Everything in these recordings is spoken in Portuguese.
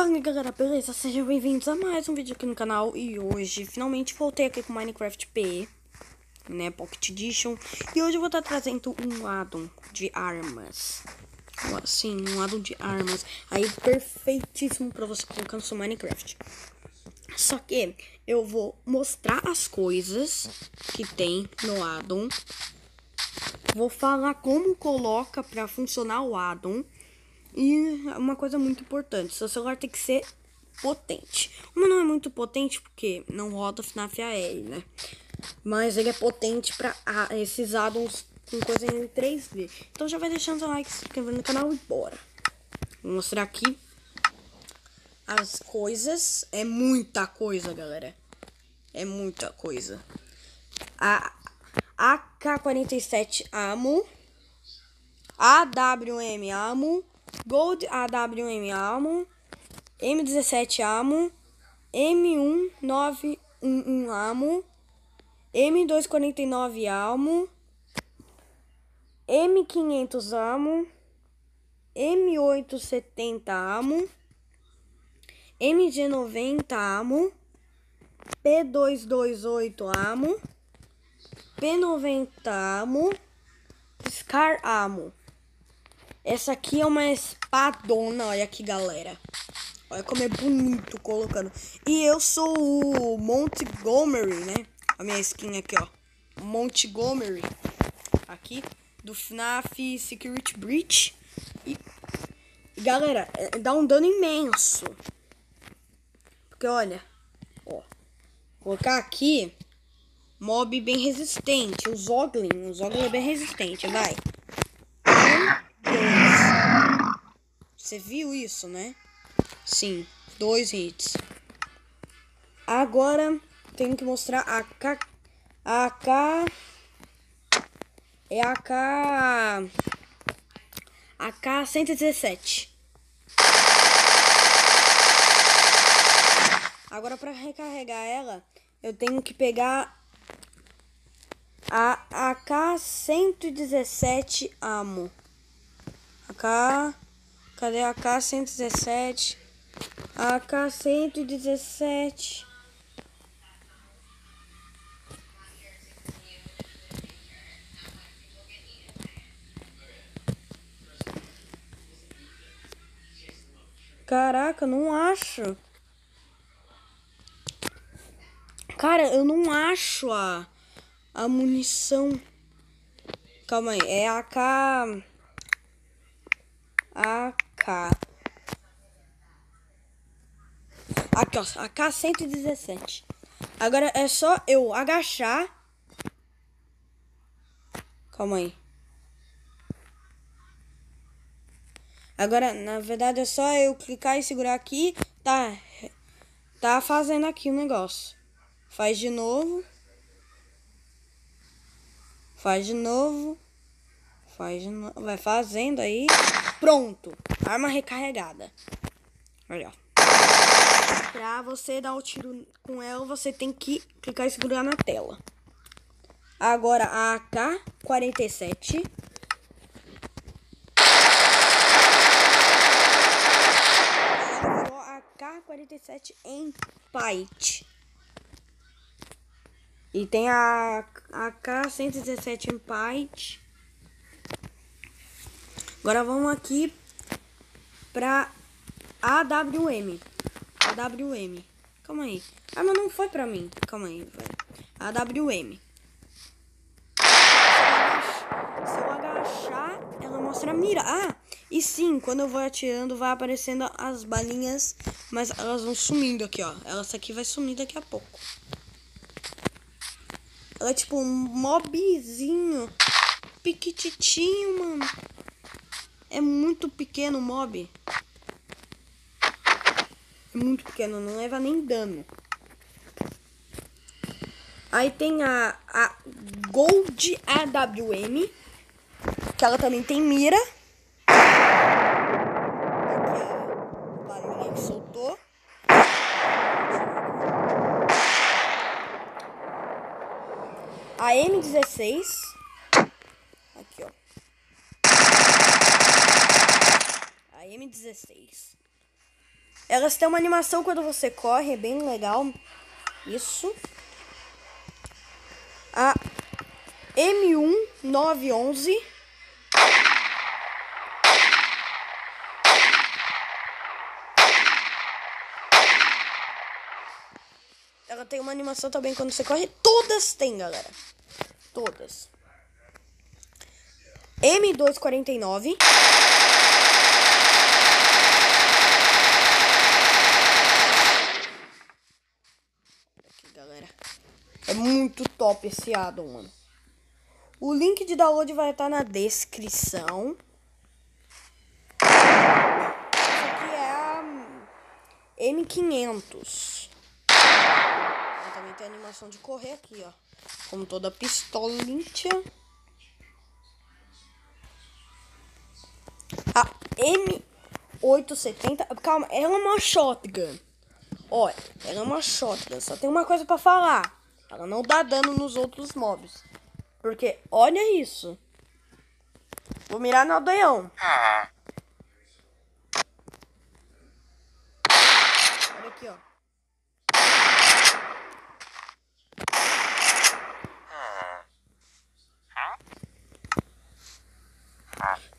Fala galera, beleza? Sejam bem-vindos a mais um vídeo aqui no canal. E hoje, finalmente voltei aqui com Minecraft P Né, Pocket Edition. E hoje eu vou estar trazendo um addon de armas. Sim, um addon de armas Aí, perfeitíssimo pra você colocar no seu Minecraft. Só que eu vou mostrar as coisas que tem no addon. Vou falar como coloca pra funcionar o addon e uma coisa muito importante, seu celular tem que ser potente. Uma não é muito potente porque não roda FNAF AR, né? Mas ele é potente para esses addons com coisa em 3D. Então já vai deixando seu like, se inscrevendo no canal e bora. Vou mostrar aqui as coisas. É muita coisa, galera. É muita coisa. A AK-47 Amo. AWM Amo. Gold AWM Almo, M17 Amo, M1911 Amo, M249 Almo, M500 Amo, M870 Amo, MG90 Amo, P228 Amo, P90 Amo, Scar Amo. Essa aqui é uma espadona, olha aqui, galera. Olha como é bonito colocando. E eu sou o Montgomery, né? A minha skin aqui, ó. Montgomery. Aqui, do FNAF Security Breach. E, galera, é, dá um dano imenso. Porque, olha, ó. Colocar aqui, mob bem resistente. O Zoglin, o Zoglin é bem resistente, vai. Você viu isso, né? Sim, dois hits. Agora tenho que mostrar a K. A K. É a K. A K117. Agora para recarregar ela, eu tenho que pegar a AK-117 Amo. AK Cadê a K117? A K117. Caraca, não acho. Cara, eu não acho a, a munição. Calma aí, é a K... A AK. Aqui, ó. AK-117. Agora é só eu agachar. Calma aí. Agora, na verdade, é só eu clicar e segurar aqui. Tá, tá fazendo aqui o negócio. Faz de novo. Faz de novo. Faz de novo. Vai fazendo aí. Pronto. Arma recarregada. Olha. Pra você dar o tiro com ela, você tem que clicar e segurar na tela. Agora a AK-47. AK-47 em Fight. E tem a AK-117 em Fight. Agora vamos aqui pra AWM. AWM. Calma aí. Ah, mas não foi pra mim. Calma aí. AWM. Se eu agachar, ela mostra a mira. Ah, e sim, quando eu vou atirando, vai aparecendo as balinhas, mas elas vão sumindo aqui, ó. Essa aqui vai sumir daqui a pouco. Ela é tipo um mobzinho. Piquititinho, mano. É muito pequeno o mob. É muito pequeno, não leva nem dano. Aí tem a, a Gold AWM, que ela também tem mira. Aqui que soltou. A M16. M16. Elas têm uma animação quando você corre, é bem legal. Isso. A M1911. Ela tem uma animação também quando você corre. Todas têm, galera. Todas. M249. Aqui, galera. É muito top esse addon, mano. O link de download vai estar na descrição. Essa aqui é a M500. Ela também tem animação de correr aqui, ó. Como toda pistolinha. A M870. Calma, ela é uma shotgun. Olha, ela é uma shotgun. Só tem uma coisa pra falar. Ela não dá dano nos outros mobs. Porque, olha isso. Vou mirar no aldeão. Olha aqui, ó.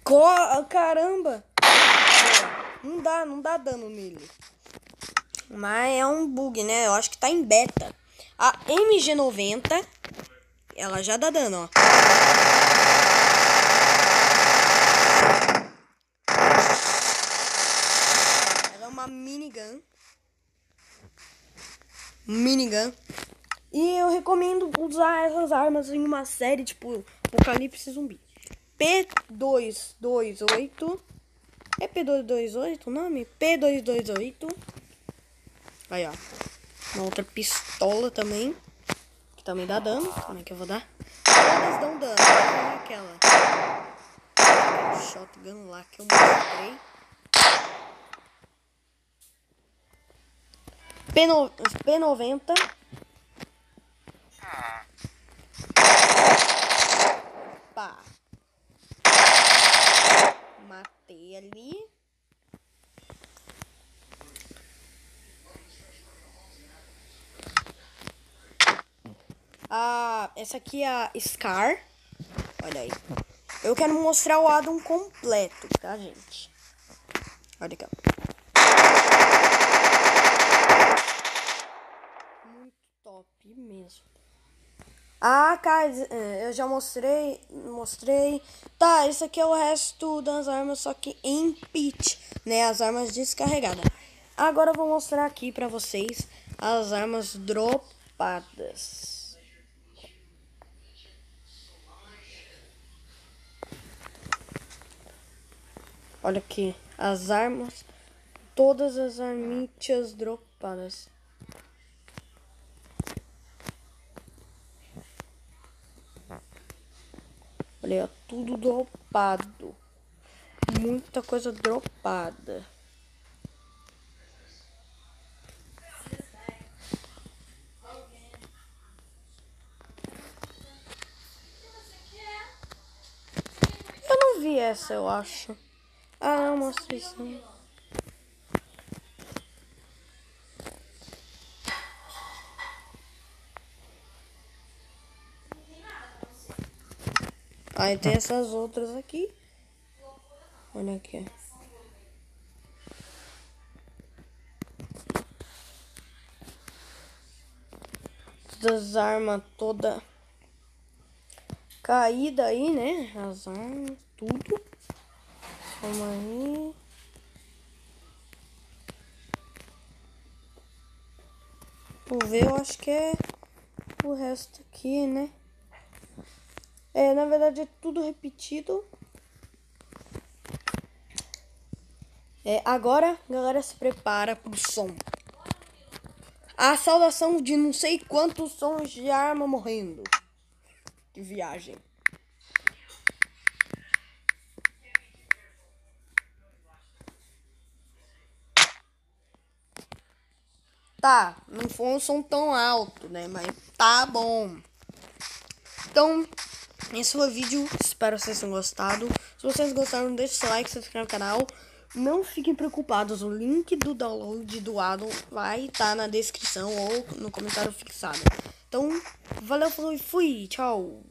Co caramba! Não dá, não dá dano nele. Mas é um bug, né? Eu acho que tá em beta. A MG90, ela já dá dano, ó. Ela é uma minigun. Minigun. E eu recomendo usar essas armas em uma série, tipo, Apocalipse Zumbi. P228. É P228 o nome? P228. Aí, ó. Uma outra pistola também. Que também dá dano. Como é que eu vou dar? Todas dão dano. Não é aquela. aquela shotgun lá que eu mostrei. P9, P90. Pá. Matei ali. Essa aqui é a Scar. Olha aí. Eu quero mostrar o addon completo, tá, gente? Olha aqui. Muito top mesmo. Ah, cara, eu já mostrei, mostrei. Tá, esse aqui é o resto das armas, só que em pitch, né? As armas descarregadas. Agora eu vou mostrar aqui pra vocês as armas dropadas. Olha aqui, as armas, todas as armitas dropadas. Olha, tudo dropado. Muita coisa dropada. Eu não vi essa, eu acho. Ah, mostra isso. Aí tem essas outras aqui. Olha aqui. Das armas toda caída aí, né? As armas, tudo. Aí. Vou ver, eu acho que é o resto aqui, né? É, na verdade é tudo repetido. É, agora, galera, se prepara pro som. A saudação de não sei quantos sons de arma morrendo. Que viagem. Tá, não foi um som tão alto, né? Mas tá bom. Então, esse foi o vídeo. Espero que vocês tenham gostado. Se vocês gostaram, deixe seu like, se inscreva no canal. Não fiquem preocupados, o link do download do addon vai estar tá na descrição ou no comentário fixado. Então, valeu, falou e fui, tchau!